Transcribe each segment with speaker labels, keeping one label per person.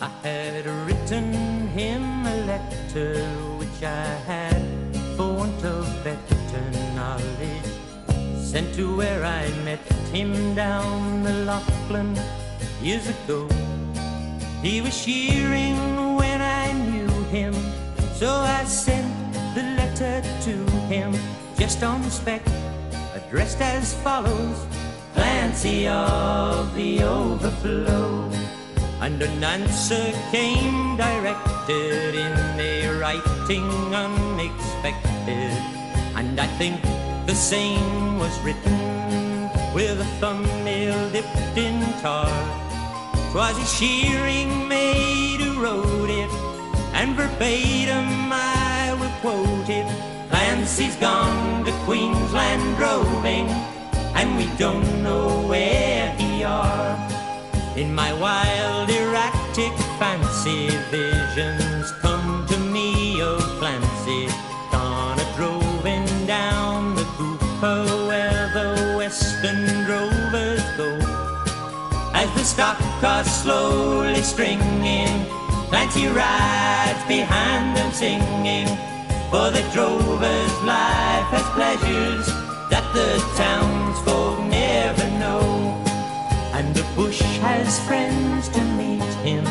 Speaker 1: I had written him a letter which I had, for want of better knowledge, sent to where I met him down the Lachlan years ago. He was shearing when I knew him, so I sent the letter to him just on spec, addressed as follows Clancy of the Overflow. And an answer came directed in a writing unexpected. And I think the same was written with a thumbnail dipped in tar. Twas his shearing maid who wrote it, and verbatim I will quote it. Clancy's gone to Queensland roving, and we don't know where. In my wild erratic fancy, visions come to me of Clancy, gone a droving down the Cooper where the western drovers go. As the stock cars slowly stringing, Clancy rides behind them singing. For the drover's life has pleasures that the never know. And the bush has friends to meet him,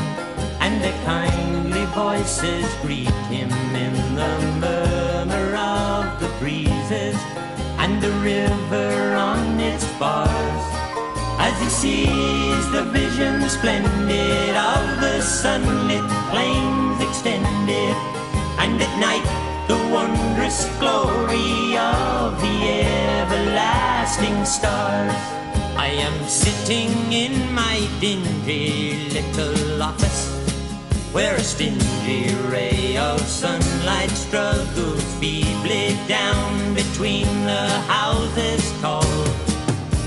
Speaker 1: and their kindly voices greet him in the murmur of the breezes and the river on its bars. As he sees the vision splendid of the sunlit plains extended, and at night the wondrous glory of the everlasting stars. I am sitting in my dingy little office where a stingy ray of sunlight struggles feebly down between the houses tall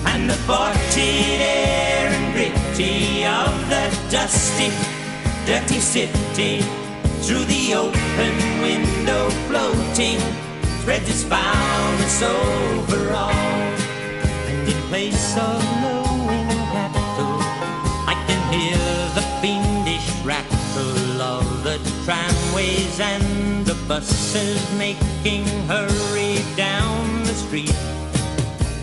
Speaker 1: and the forty air and gritty of the dusty, dirty city through the open window floating spreads its boundless over all. Place of lowing cattle, I can hear the fiendish rattle of the tramways and the buses making hurry down the street.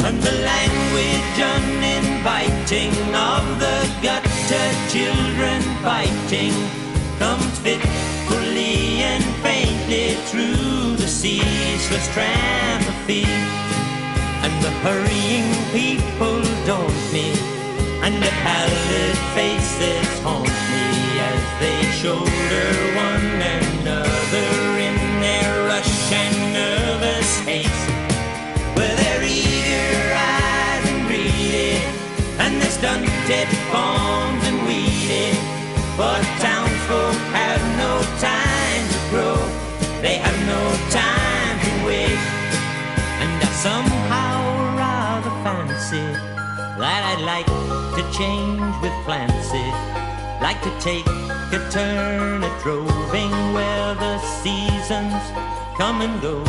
Speaker 1: And the language uninviting of the gutter children fighting comes fitfully and faintly through the ceaseless tramp of feet. And the hurrying people daunt me, and the pallid faces haunt me as they shoulder one another in their rush and nervous haste. With their eager eyes and greedy, and their stunted forms and weedy. But townsfolk have no time to grow, they have no time to wait. And somehow fancy that I'd like to change with Clancy, like to take a turn at droving where the seasons come and go.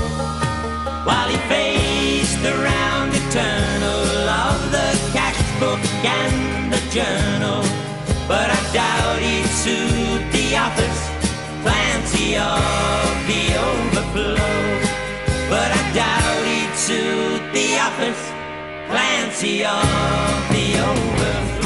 Speaker 1: While he faced the eternal of the cash book and the journal. But I doubt he'd suit the office, Clancy of the overflow. But I doubt he'd suit the office, Clancy of the Overflow.